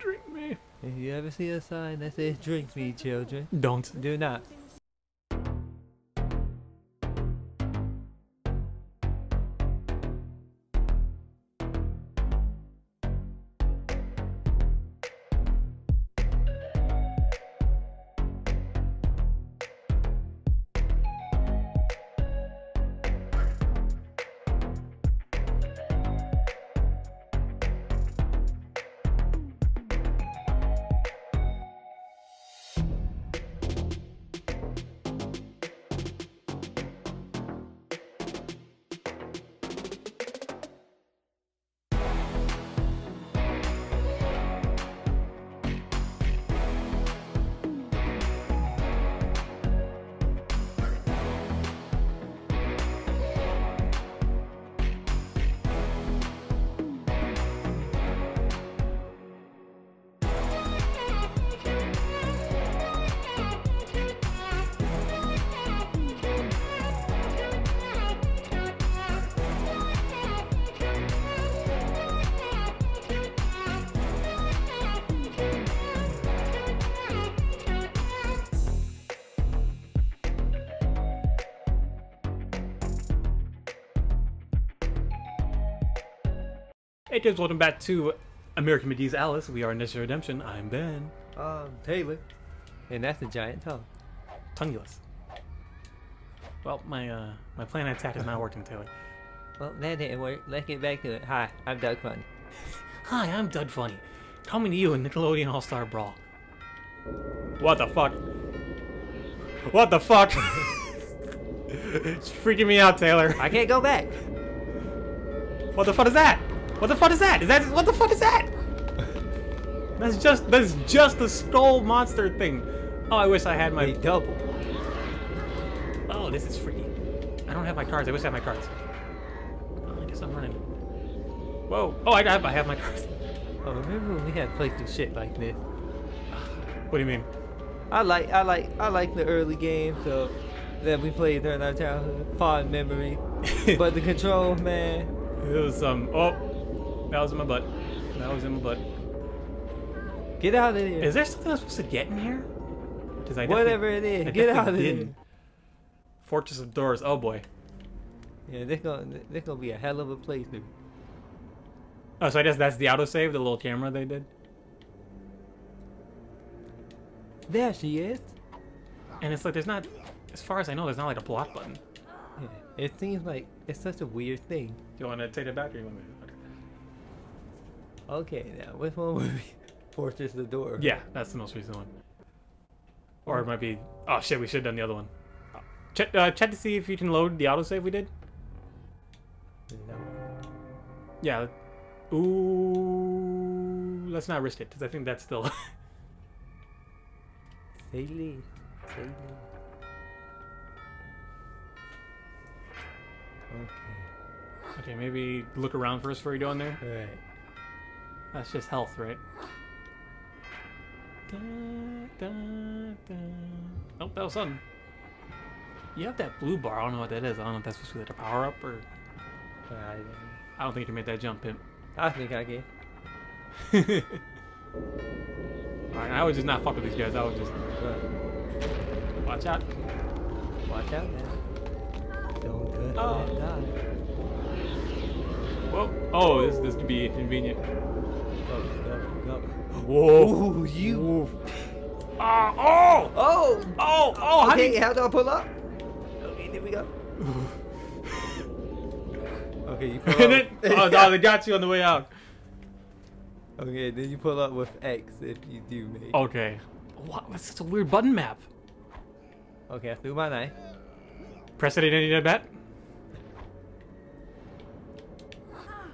drink me. If you ever see a sign that says drink me, children, Don't. do not. Hey, kids, welcome back to American McGee's Alice. We are Initial Redemption. I'm Ben. Um, Taylor. And that's the giant tongue. Tongueless. Well, my uh, my plan of attack is not working, Taylor. Well, that didn't work. Let's get back to it. Hi, I'm Doug Funnie. Hi, I'm Dud Funny. Coming to you in Nickelodeon All Star Brawl. What the fuck? What the fuck? it's freaking me out, Taylor. I can't go back. What the fuck is that? What the fuck is that? Is that what the fuck is that? That's just that's just the skull monster thing. Oh, I wish I had my. They double. Oh, this is freaky. I don't have my cards. I wish I had my cards. Oh, I guess I'm running. Whoa! Oh, I got. I have my cards. Oh, remember when we had played some shit like this? What do you mean? I like, I like, I like the early games so that we played during our childhood. Fond memory. but the control, man. It was um. Oh, that was in my butt. That was in my butt. Get out of here. Is there something I'm supposed to get in here? 'Cause I Whatever it is, I get out of didn't. Fortress of Doors. Oh boy. here. Yeah, this gonna, this gonna be a hell of a playthrough. Oh, so I guess that's the autosave, the little camera they did. There she is. And it's like there's not, as far as I know, there's not like a block button. Yeah, it seems like it's such a weird thing. Do you want to take it back or you want me to? Okay, now which one would be Fortress the Door? Yeah, that's the most recent one. Or it might be. Oh shit, we should have done the other one. Check, uh, check to see if you can load the autosave we did. No. Yeah. Ooh, let's not risk it because I think that's still. Say Lee. Okay. okay, maybe look around first before you go in there. Alright. That's just health, right? Da, da, da. Oh, that was something. You have that blue bar. I don't know what that is. I don't know if that's supposed to be like a power up or. I, I don't think you make that jump, Pimp. I think I can. Alright, I would just not fuck with these guys. I would just But watch out. watch out now. Don't touch Oh. That. Whoa. Oh, this this could be inconvenient. Go, go, go. Whoa. Ooh, you. Ah, oh! Oh! Oh! Oh! How do you... how do I pull up? Okay, there we go. okay, you pull and up. then, oh no, they got you on the way out. Okay, then you pull up with X if you do make. Okay. What? That's such a weird button map. Okay, I threw my knife. Press it in any bet.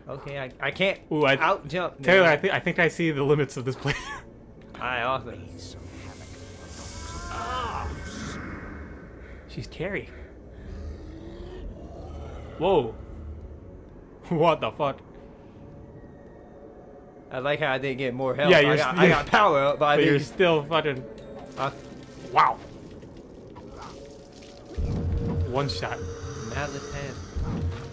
Okay, I, I can't Ooh, I, out jump. Taylor, I think I think I see the limits of this place. I also. Ah. She's Carrie. Whoa. What the fuck? I like how I didn't get more health. Yeah, I you're got, st- I got power up, but I But you're still fucking. I, Wow. One shot. malice hand. No.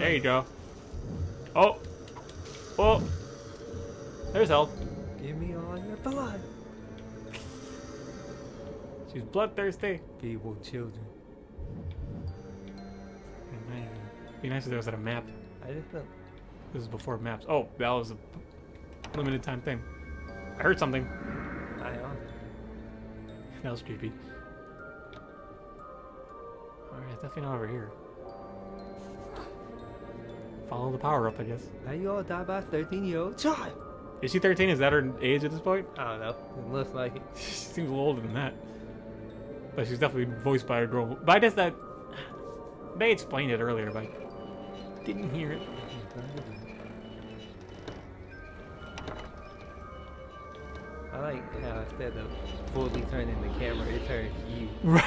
There you go. Oh. Oh. There's health. Give me all your blood. She's bloodthirsty. Feeble children. Be nice if there was a map. I just know. This is before maps. Oh, that was a limited time thing. I heard something. I know. That was creepy. Alright, definitely not over here. Follow the power up, I guess. How you all die by a 13 year old child? Is she 13? Is that her age at this point? I don't know. It looks like it. she seems a little older than that. But she's definitely voiced by a girl. But I guess that. They explained it earlier, but I didn't hear it. I like how instead of fully turning the camera, it turns you. Right.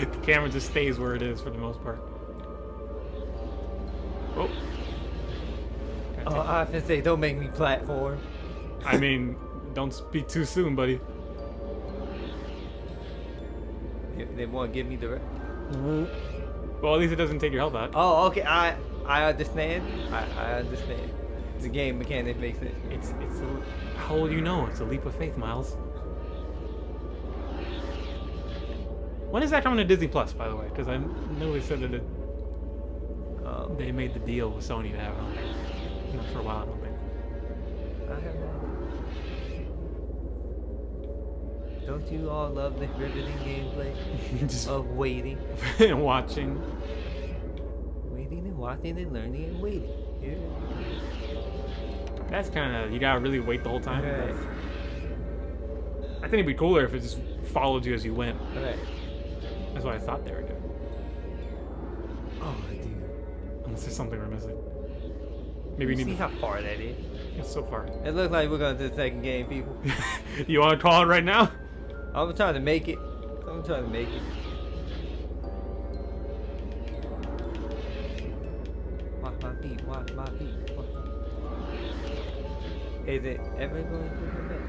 the camera just stays where it is for the most part. Oh. Oh, I have to say, don't make me platform. I mean, don't speak too soon, buddy. They- They want to give me the. Re- mm-hmm. Well, at least it doesn't take your health out. oh, okay. I I understand. I, I understand. The game mechanic makes it. It's it's a, how will you know? It's a leap of faith, Miles. When is that coming to Disney Plus, by the way? Because I know they said that it, they made the deal with Sony to have it on there. Not for a while, I don't think. I have Don't you all love the riveting gameplay Just of waiting, and watching. waiting and watching and learning and waiting? Yeah. That's kind of you gotta really wait the whole time. Right. I think it'd be cooler if it just followed you as you went. Right. That's what I thought they were doing. Oh, dude. Unless there's something we're missing. Maybe You you see need how far that is? to. It's so far. It looks like we're going to the second game, people. you want to call it right now? I'm trying to make it. I'm trying to make it. Watch my feet. Watch my feet. Watch my Is it ever going to come back?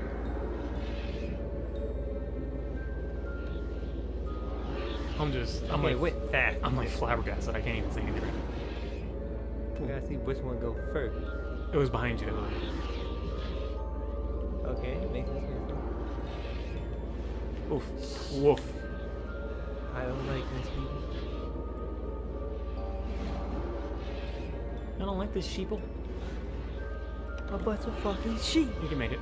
I'm just. I'm Okay, like. wait, fast. I'm like flabbergasted. I can't even say anything right now. We gotta see which one go first. It was behind you. Okay, makes sense. Oof. Woof. I don't like this people. I don't like this sheeple. A bunch of fucking sheep. You can make it.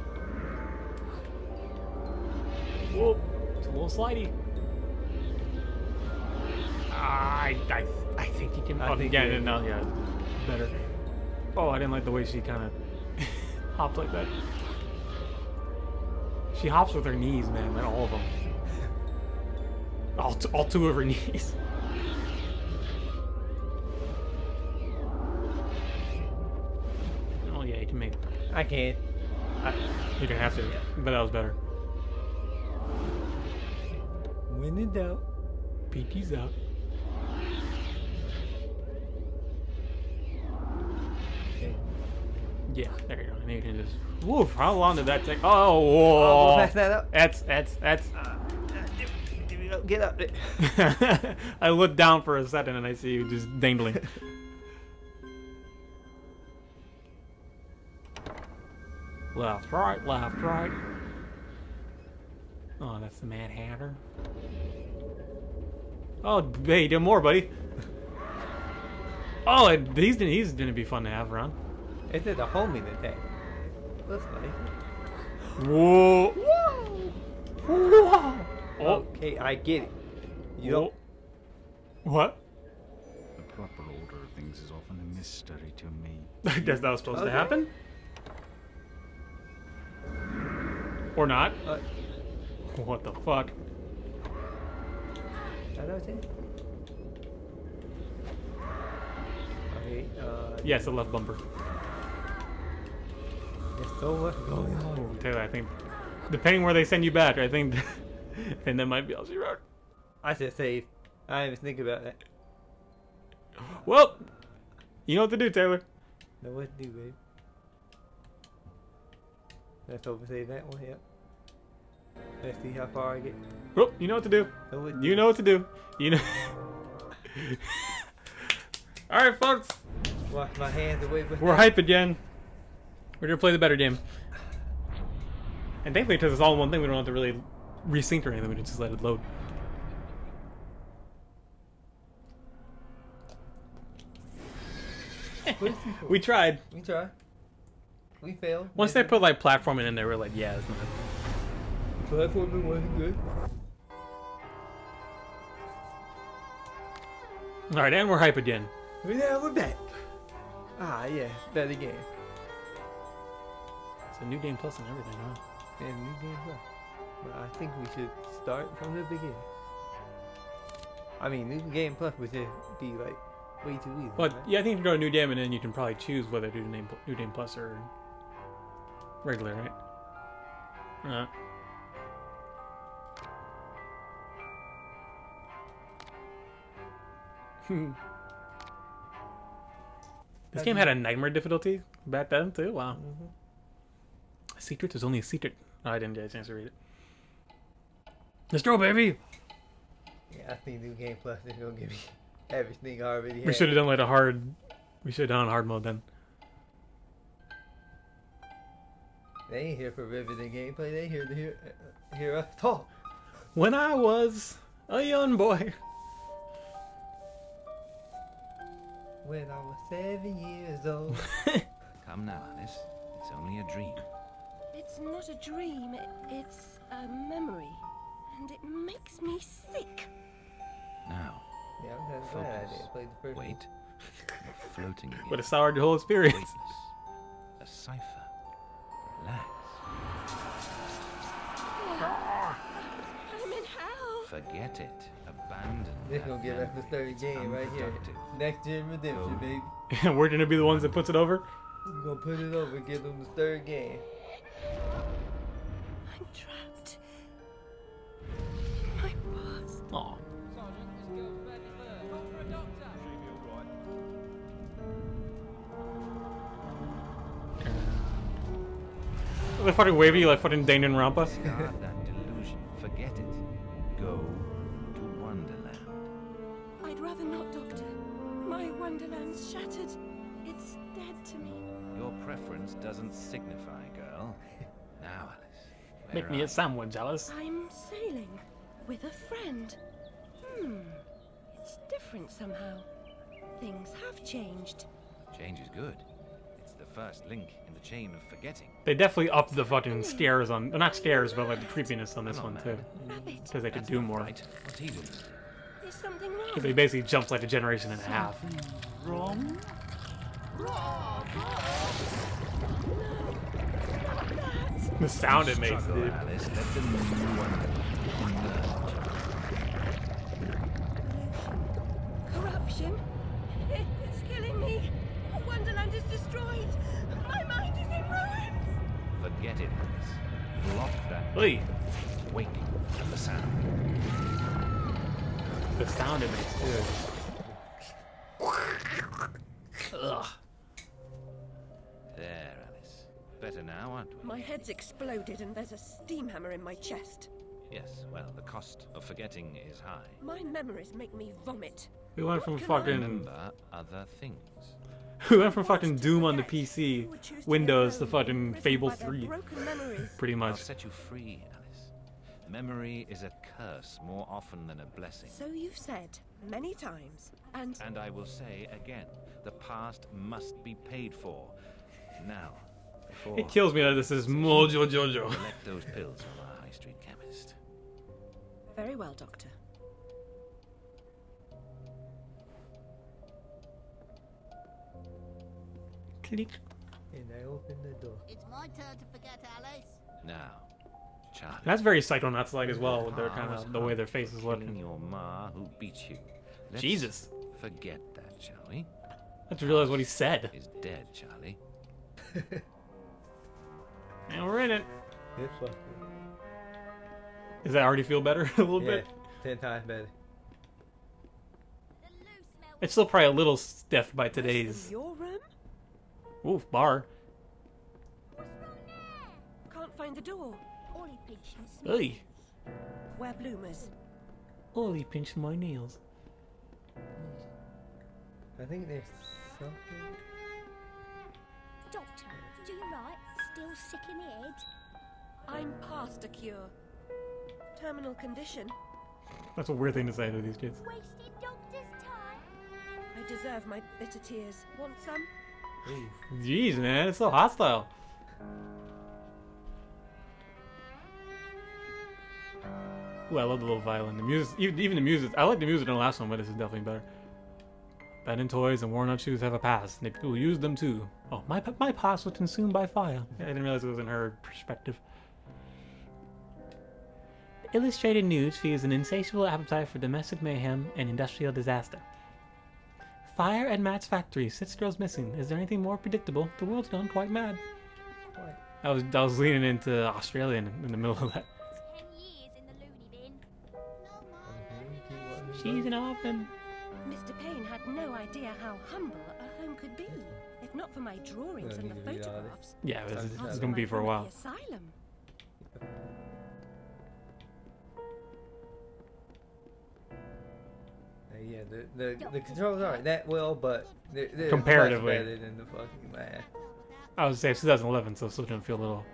Whoa. It's a little slidey. Ah, I, I, I think you can. I oh, think yeah, you- no, yeah, better. Oh, I didn't like the way she kind of hopped like that. She hops with her knees, man. Like all of them. All, t- all two of her knees. Oh yeah, you can make. it. I can't. I, You can have to, but that was better. when in doubt. Peepee's out. Okay. Yeah, there you go. And you can just. Woof! How long did that take? Oh, Oh, whoa! pass that up. That's that's that's. Uh, give Get up. I looked down for a second and I see you just dangling. left, right, left, right. Oh, that's the Mad Hatter. Oh, hey, do more, buddy. Oh, and he's he's gonna be fun to have around. It's at the homing attack. Looks like. Whoa! Whoa! Oh, Okay, I get it. You don't. What? The proper order of things is often a mystery to me. I guess that was supposed to happen. Or not. Uh, What the fuck? I know what I'm. Okay, uh, Yes, the left bumper. So going on. Oh, Taylor, I think, depending where they send you back, I think, think that might be all she wrote. I should save. I didn't even think about that. Well, you know what to do, Taylor. Know what to do, babe. Let's oversave that one, yep. Let's see how far I get. Well, you know what to do. Know what to You do. know what to do. You know. all right, folks. Wash my hands away We're hype again. We're gonna play the better game. And thankfully, because it's all in one thing, we don't have to really resync or anything. We just let it load. What is he for? We tried. We try. We failed. Once they put like platforming in there, we're like, yeah, it's not. platforming wasn't good. All right, and we're hype again. Yeah, we're back. Ah, yeah, better game. It's a new game plus and everything, huh? And new game plus. But I think we should start from the beginning. I mean, new game plus would just be like way too easy. But right? yeah, I think if you go to new game and then you can probably choose whether to do name new game plus or regular, right? Uh, this game had a nightmare difficulty back then too. Wow. Mhm. Secret is only a secret. Oh, I didn't get a chance to read it. Let's go, baby. Yeah, I think new game plus is gonna give me everything I already We should have done like a hard. We should have done hard mode then. They ain't here for riveting gameplay. They here to hear uh, hear us talk. When I was a young boy. When I was seven years old. Come now, Alice. It's only a dream. It's not a dream, it's a memory. And it makes me sick. Now, yeah, I'm just glad I Focus. didn't the first one. wait. You're floating again. Would have soured the whole experience. Greatness. A cipher. Relax. I'm in hell. Forget it. Abandon. This that gonna give us the third game right here. Next gen redemption, Go. baby. We're gonna be the ones that puts it over. We're gonna put it over, give them the third game. I'm trapped. My past. Aw. The fucking wavy like fucking Danganronpa. Discard that delusion. Forget it. Go to Wonderland. I'd rather not, Doctor. My wonderland's shattered. It's dead to me. Your preference doesn't signify, girl. Now, Alice. Make me are a somewhat jealous. I'm sailing with a friend. Hmm. It's different somehow. Things have changed. Change is good. It's the first link in the chain of forgetting. They definitely upped the fucking scares on, well, not scares, but like the creepiness on this I'm one not too, because they could do more. Right. What's he doing? there's something wrong. Because they basically jumped like a generation and a half. Wrong? The sound it makes, dude. Alice. Let the new Wonderland emerge. Corruption? It- It's killing me. Wonderland is destroyed. My mind is in ruins. Forget it, Alice. Block that. Oi, exploded and there's a steam hammer in my chest. Yes, well, the cost of forgetting is high. My memories make me vomit. We went from What can I fucking, Remember other things. we went from fucking Doom on the PC, Who would choose to Windows to fucking Fable 3, Broken memories. pretty I'll much. set you free, Alice. Memory is a curse more often than a blessing. So you've said many times, and And I will say again, the past must be paid for. Now, before It kills me that this is Mojo Jojo. collect those pills from our high street chemist. very well, Doctor. Click. And I opened the door. It's my turn to forget Alice. Now, Charlie. That's very Psychonauts like as well, with their kind of the way their hung faces for look. killing your ma who beat you. Let's Jesus. Forget that, shall we? Let's realize what he said. Is dead, Charlie. And we're in it. This fucking. Does that already feel better a little Yeah, bit? ten times better. The loose. It's still probably a little stiff by today's. Your room? Oof, bar. What's wrong? Can't find the door. Ollie pinched Oi. Where bloomers? He pinched my nails. I think there's something. Doctor, sick in the head? I'm past a cure. Terminal condition. That's a weird thing to say to these kids. Wasted doctor's time? I deserve my bitter tears. Want some? Jeez, man, it's so hostile. Ooh, I love the little violin. The music, even, even the music. I like the music in the last one, but this is definitely better. Abandoned toys and worn out shoes have a past. and They will use them too. Oh, my my past was consumed by fire. Yeah, I didn't realize it was in her perspective. The Illustrated News feels an insatiable appetite for domestic mayhem and industrial disaster. Fire at Matt's factory. Six girls missing. Is there anything more predictable? The world's gone quite mad. I was I was leaning into Australia in, in the middle of that. Ten in the loony bin. No more. She's an orphan. Mr. Payne had no idea how humble a home could be. If not for my drawings and the neither did I. photographs. Yeah, it's, Time to it's gonna be for a I'd while. Asylum. Uh, yeah, the the, the controls aren't that well, but they're, they're Comparatively. much better than the fucking last. I was say it's 2011, so it's still gonna feel a little.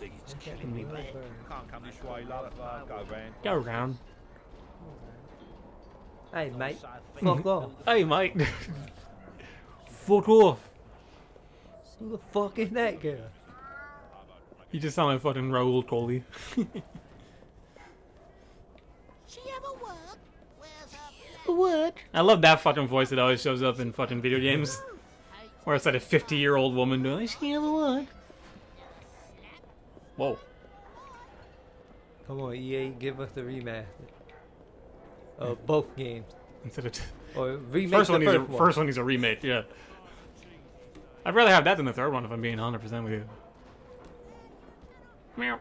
This dig's killing me, well, man. burn. Can't come this way, love. Go round. Go around. Hey, mate, Fuck fuck off. Hey, mate. Fuck off. Who the fuck is that girl? You just sound like fucking Raoul Coley. She ever work? Where's her what? I love that fucking voice that always shows up in fucking video games. Where it's like a 50 year old woman doing, she ever what? Whoa. Come on, EA, give us the remaster of both games, Instead of. Or remake first the one, needs a, one. first one needs a remake, yeah. I'd rather have that than the third one if I'm being 100% with you. Meow.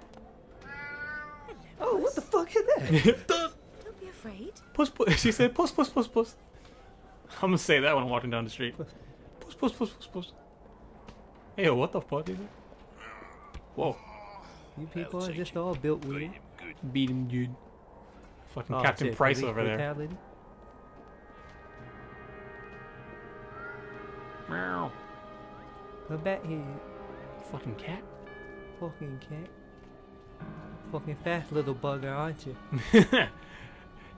Oh, what the fuck is that? Don't be afraid. Puss, puss. She said, puss, puss, puss, puss. I'm gonna say that when I'm walking down the street. Puss, puss, puss, puss, puss. Hey, what the fuck is it? Whoa. You people are just all built weird. Beat him, dude. Fucking Oh, Captain Price police over there. brutality. Meow. Come back here, Fucking cat. fucking cat. Fucking fast little bugger, aren't you?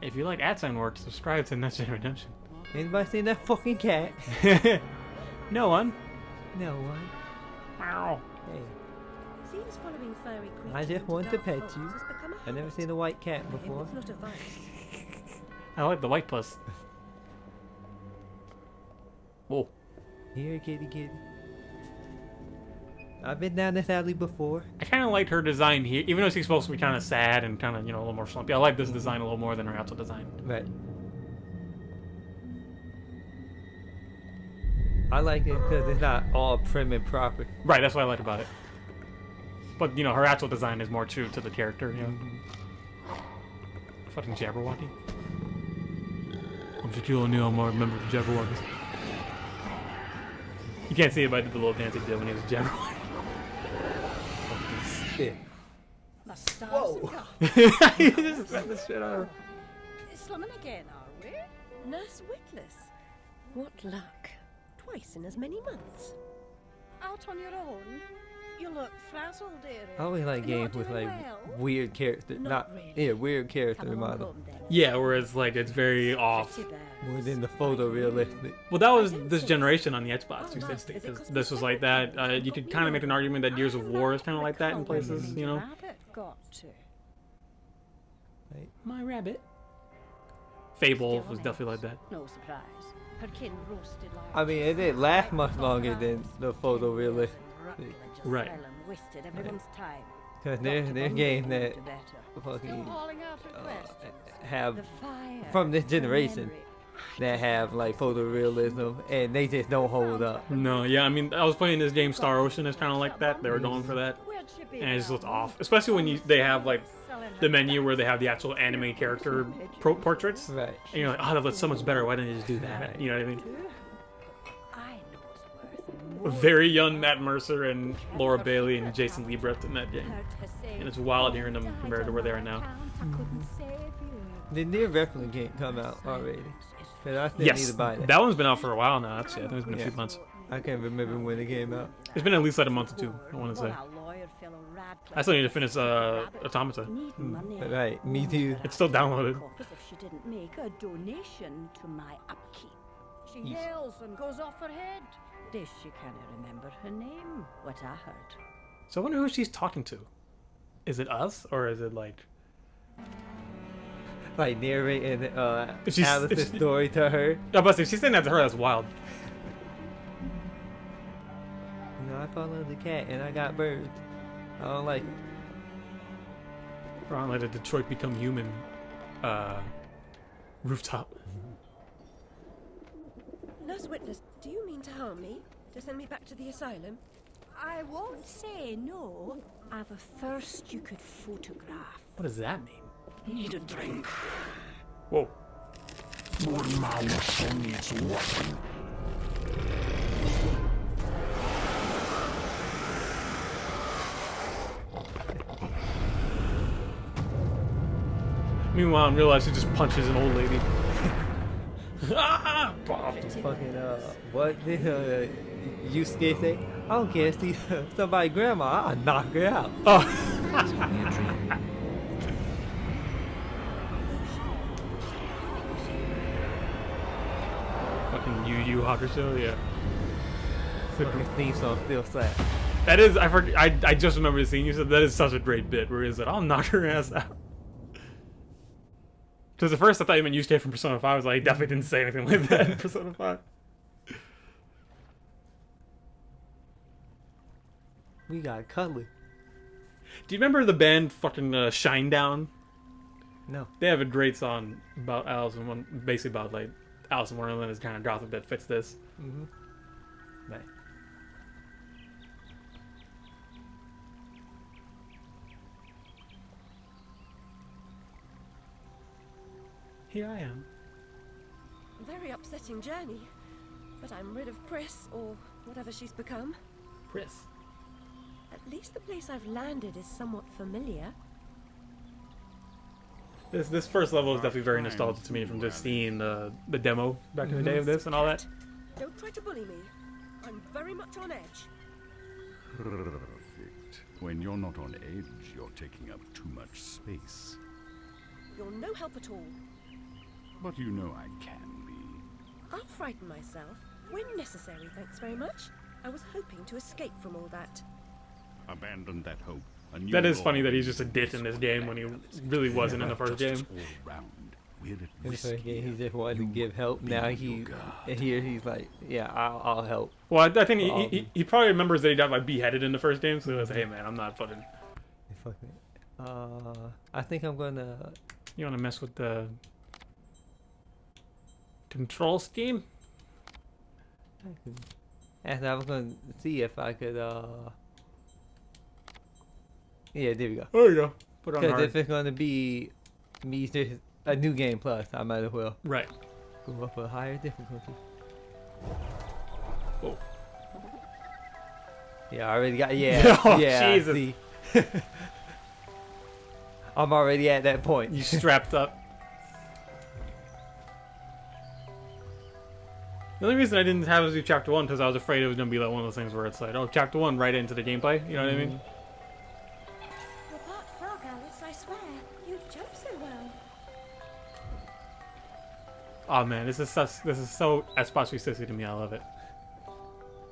if you like AdSense work, subscribe to Next Gen Redemption. Anybody seen that fucking cat? no one. No one. Meow. Hey, I just into want to pet you. has become a I've never seen a white cat before. Not a. I like the white puss. Whoa. Oh. Here, kitty, kitty. I've been down this alley before. I kind of liked her design here, even though she's supposed to be kind of sad and kind of, you know, a little more slumpy. I like this design a little more than her actual design. Right. I like it because it's not all prim and proper. Right, that's what I like about it. But, you know, her actual design is more true to the character, you know. Fucking Jabberwocky. I'm Shaquille O'Neal, I'm a member of the Jabberwockies. You can't see it, but I did the little dance he did when he was a Jabberwocky. Spit. The stars he just said the shit out of her. Slumming again, are we? Nurse Witless. What luck. Twice in as many months. Out on your own? You look frazzled, dearie. I always like games with like well? weird character, Not not, really. yeah, weird character Come model, home then. Yeah, whereas, like, it's very off. Pretty bears. more than the photorealistic. Well, that was this generation on the Xbox 360 because this was like that. Uh, you could kind of make an argument that Gears of War is kind of like that in places, you know. Got to. My rabbit. Fable was definitely like that. No surprise. Her kin roasted like I mean, it didn't last much longer than the photorealistic. Right. Wasted everyone's time. Because there's Got to there's one games thing that to better. Still fucking hauling out her uh, have fire, from this the generation that have like photorealism and they just don't hold up. No, yeah, I mean, I was playing this game Star Ocean. It's kind of like that. They were going for that, Where'd she be and it just looked off. Especially when you they have like the menu where they have the actual anime character pro- portraits, and you're like, oh, that looks so much better. Why didn't you just do that? You know what I mean? Very young Matt Mercer and Laura Bailey and Jason Liebrecht in that game. Heard her say, And it's wild hearing them compared to where they are now. I couldn't save you. Did NieR Replicant game come out already? Cause I still need Yes, to buy that. that one's been out for a while now. Actually, I think it's been a few months. I can't remember when it came out. It's been at least like a month or two. I want to say. Well, our lawyer fellow Radcliffe I still need to finish uh, Automata. need money. Right, me mm. too. It's still downloaded. She didn't make a donation to my upkeep. She Yes. yells and goes off her head. This she can't remember her name, what I heard. So I wonder who she's talking to. Is it us or is it like? Like narrating uh, If she's- Alice's if she- story to her. No, but if she's saying that to her, that's wild. You know, I followed the cat and I got birds. I don't like it. Around like the Detroit Become Human uh, rooftop. Nurse Witless, do to harm me? To send me back to the asylum? I won't say no. I've a thirst you could photograph. What does that mean? Need a drink. Whoa. Meanwhile, in real life, she just punches an old lady. ah! Bob. Fucking, uh, what uh, you scared say? I don't care if she's somebody grandma, I'll knock her out. Oh, fucking Yu Yu Hakusho, yeah. Fucking theme song still sad. That is, I forget, I, I just remember the scene you said. That is such a great bit where he's like, I'll knock her ass out. Because at first I thought you meant Yusuke from Persona 5. I was like, he definitely didn't say anything like that in Persona 5. We got cuddly. Do you remember the band fucking uh, Shinedown? No. They have a great song about Alice in Won- basically about like Alice in Wonderland is kind of gothic that fits this. Mm-hmm. Right. Here I am. Very upsetting journey. But I'm rid of Pris, or whatever she's become. Chris. At least the place I've landed is somewhat familiar. This this first level is definitely very nostalgic to me from just seeing the the demo back in the day of mm-hmm. this and all that. Don't try to bully me. I'm very much on edge. Perfect. When you're not on edge, you're taking up too much space. You're no help at all. But you know I can be. I'll frighten myself when necessary, thanks very much. I was hoping to escape from all that. Abandon that hope. and That you'll is funny that he's just a dit in this game when he really wasn't in the first game. all round. We're at In the risk first game, he here. just wanted to give help. Now he, your guard. and here he's like, yeah, I'll, I'll help. Well, I, I think he, he, he probably remembers that he got like beheaded in the first game, so he was like, "Hey man, I'm not fucking. Fuck it. Uh, I think I'm gonna. You want to mess with the control scheme? Actually, I was gonna see if I could. uh Yeah, there we go. There you go. Put it on Because if it's gonna be me just a new game plus, I might as well Right. go up a higher difficulty. Oh. Yeah, I already got. Yeah, Oh, yeah. Jesus. I'm already at that point. You strapped up. The only reason I didn't have it do chapter one because I was afraid it was gonna be like one of those things where it's like, oh, chapter one, right into the gameplay. You know what I mean? Mm-hmm. You're part frog, Alice, I swear. You jump so well. Oh man, this is such, this is so Xbox 360 to me. I love it.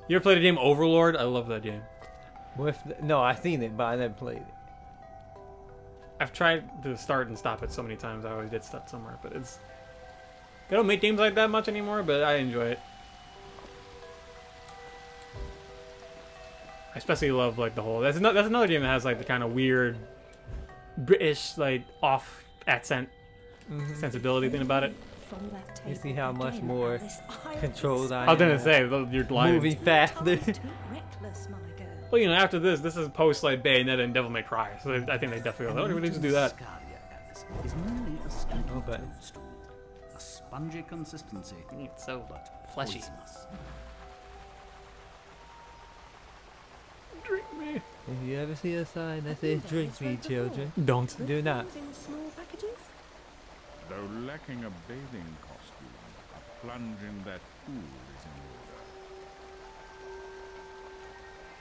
You ever played the game Overlord? I love that game. With the- no, I seen it, but I never played it. I've tried to start and stop it so many times. I always get stuck somewhere, but it's they don't make games like that much anymore. But I enjoy it. I especially love like the whole. That's another. That's another game that has like the kind of weird British like off accent mm-hmm. sensibility thing about it. You see how much more Alice, I Controlled I I was gonna say though, you're lying. Moving faster. Reckless, my girl. Well, you know, after this, this is post like Bayonetta and Devil May Cry, so I think they definitely go. Oh, we need to do that. Oh, is merely spongy consistency, It's so but fleshy. poisonous. Drink me. If you ever see a sign that says "Drink me, children," Don't. do not. Things in small packages? Though lacking a bathing costume, a plunge in that pool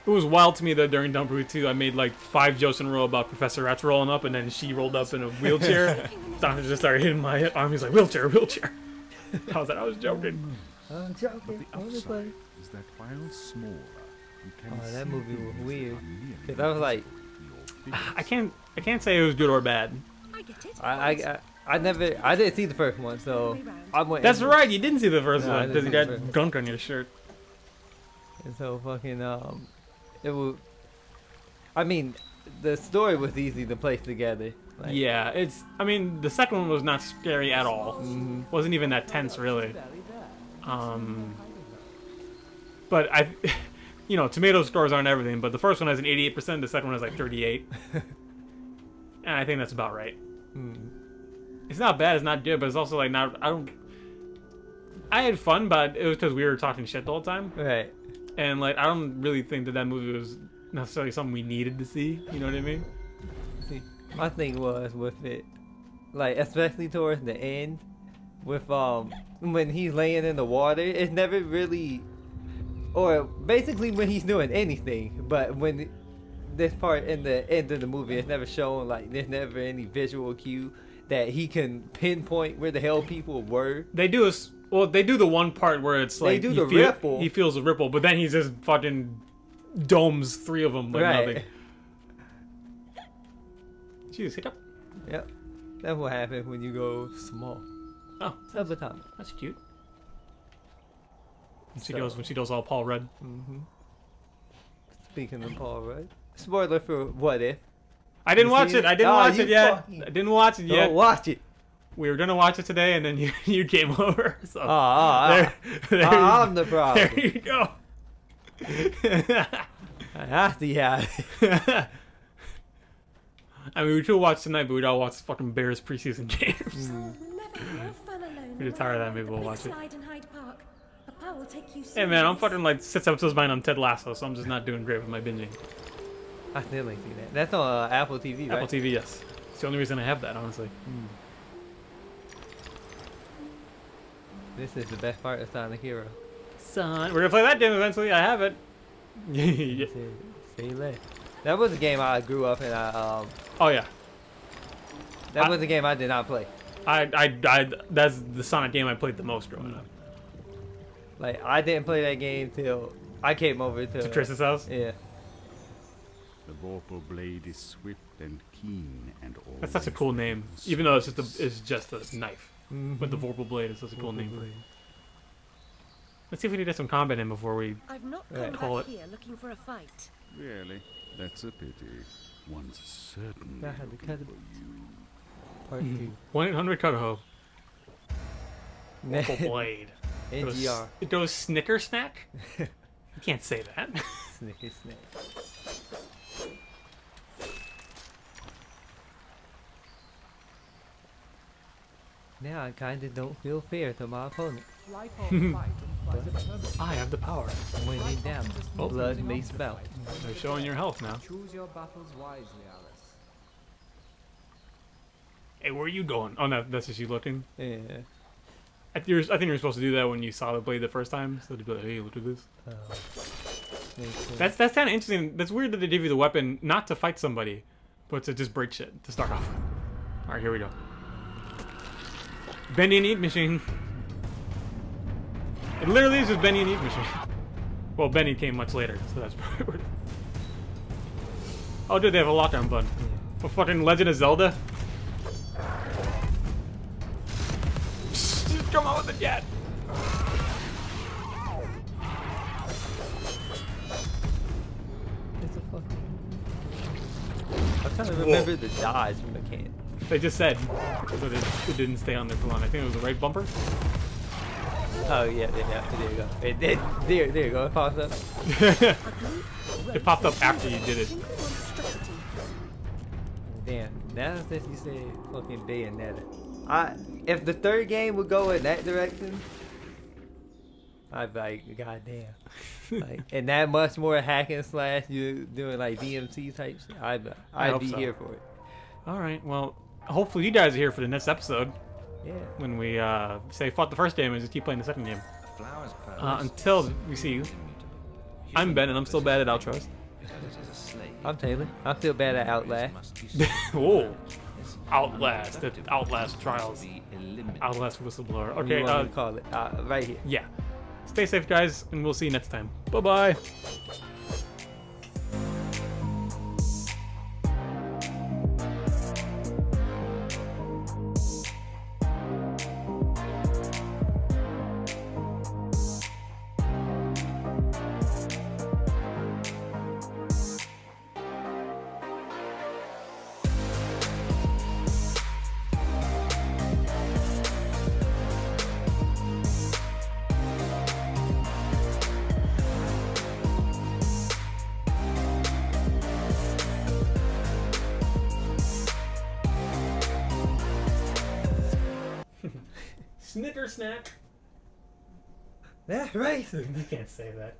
It was wild to me that during Don't Breathe 2, I made like five jokes in a row about Professor X rolling up, and then she rolled up in a wheelchair. Doctor just started hitting my arm. He's like, wheelchair, wheelchair. I was like, I was joking. I'm But the only upside is that while smaller, you can Oh, that movie was things that weird. are nearly 'Cause I was like- your I can't, I can't say it was good or bad. I get it. I, I, I, I never, I didn't see the first one, so I went. That's right, you didn't see the first No, one because you got the gunk on your shirt. And so fucking um, it was. I mean, the story was easy to place together. Like, Yeah, it's. I mean, the second one was not scary at all. mhm. Wasn't even that tense, really. Um, but I, you know, tomato scores aren't everything. But the first one has an 88%. The second one has like 38, and I think that's about right. Mm. It's not bad. It's not good, but it's also like not. I don't. I had fun, but it was because we were talking shit the whole time, Right. And like I don't really think that that movie was necessarily something we needed to see. You know what I mean? See, my thing was with it, like especially towards the end, with um when he's laying in the water, it's never really, or basically when he's doing anything. But when this part in the end of the movie, it's never shown like there's never any visual cue that he can pinpoint where the hell people were. They do a well. They do the one part where it's They like do he the feel- ripple. He feels a ripple, but then he just fucking domes three of them like Right. nothing. Jeez, hiccup. Yep. That's what happens when you go small. Oh, Subatomic. that's cute. When she So- goes when she does all Paul Rudd. hmm Speaking of Paul Rudd, spoiler for What If. I didn't You watch it. I didn't Oh, watch it yet. fucking- I didn't watch it Don't yet. watch it. We were gonna watch it today, and then you you came over. So Oh, oh, there, oh. there, I- I'm the problem. there you go. I have to, yeah. I mean, we could watch tonight, but we'd all watch fucking Bears preseason games. Mm. Oh, we'll never have more fun alone. We're tired of that, maybe we'll watch it. Slide in Hyde Park. Papa will take you Hey man, I'm fucking like six episodes behind on Ted Lasso, so I'm just not doing great with my binging. I still ain't seen that. That's on uh, Apple TV, right? Apple TV, yes. It's the only reason I have that, honestly. Hmm. This is the best part of Sonic Hero. Son, we're gonna play that game eventually. I have it. Yeah. Say, say less. That was a game I grew up in. I, um, Oh yeah, that I- was a game I did not play. I, I, I, that's the Sonic game I played the most growing up. Like I didn't play that game till I came over to, To Chris's house. Yeah. The Vorpal blade is swift and keen and all. That's such a cool name, even though it's just a, it's just a knife. Mm-hmm. But the Vorpal blade is such a cool name for it. Let's see if we can get some combat in before we. I've not Right. come Call back it. here looking for a fight. Really? That's a pity. One's certainly I had to looking cut it. for you. Part mm-hmm. two. One eight hundred Cudaho. Vorpal blade. It goes, NGR. it goes Snicker Snack. you can't say that. Snicker snack. Now I kinda don't feel fair to my opponent. I have the power. When they down, Oh. blood may spout. They're showing your health now. Choose your battles wisely, Alice. Hey, where are you going? Oh no, that's just you looking. Yeah. I think, you're, I think you're supposed to do that when you saw the blade the first time. So to be like, hey, look at this. Uh. That's that's kind of interesting. That's weird that they give you the weapon not to fight somebody, but to just break shit to start off. All right, here we go. Bendy and Eat machine. It literally is just Benny and Eat machine. Well, Benny came much later, so that's probably what. Oh, dude, they have a lockdown button. For fucking Legend of Zelda. Just come on with the jet. It's a fucking. I'm trying to remember the dodge mechanic. They just said, but it, it didn't stay on there for long. I think it was the right bumper. Oh yeah, yeah, yeah. There you go. It, it, there, there you go. It pops up. It popped up after you did it. Damn. Now that you say fucking Bayonetta, I if the third game would go in that direction, I'd be like, goddamn. like, and that much more hack and slash, you doing like DMC type shit, I'd, I I'd be so. here for it. All right. Well, hopefully you guys are here for the next episode. Yeah. When we uh, say fought the first game and just keep playing the second game. Flower's Uh, until we see you. I'm Ben and I'm still bad at outros. Because it is a slave. I'm Taylor. I feel bad at Outlast. Must be Whoa. Outlast, the Outlast trials. be. Outlast whistleblower. Okay, you want uh, call it? Uh, right here. yeah. Stay safe, guys, and we'll see you next time. Bye bye say that.